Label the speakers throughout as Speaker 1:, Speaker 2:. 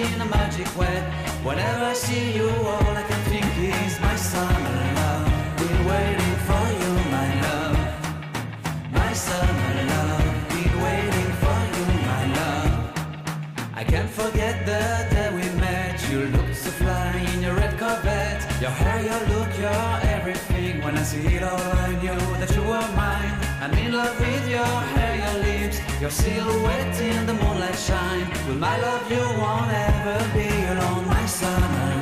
Speaker 1: in a magic way. Whenever I see you, all I can think is my summer with your hair, your lips, your silhouette in the moonlight shine. With my love, you won't ever be alone, my summer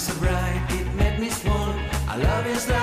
Speaker 1: so bright, it made me swoon. Our love is like